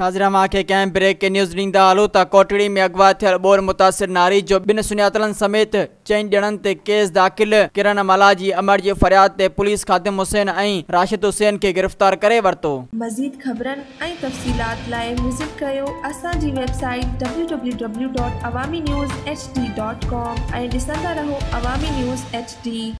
नाज़िरा छा खे कंहिं ब्रेक खे न्यूज़ ॾींदा हलो त कोटड़ी में अॻुवा थियल बोर मुतासिर नारी जो ॿिनि सुञातलनि समेत चइनि ॼणनि ते केस दाख़िल किरण माला जी अमर जी फ़रियाद ते पुलिस खादिम हुसैन ऐं राशिद हुसैन खे गिरफ़्तार करे वरितो मज़ीद ख़बरनि ऐं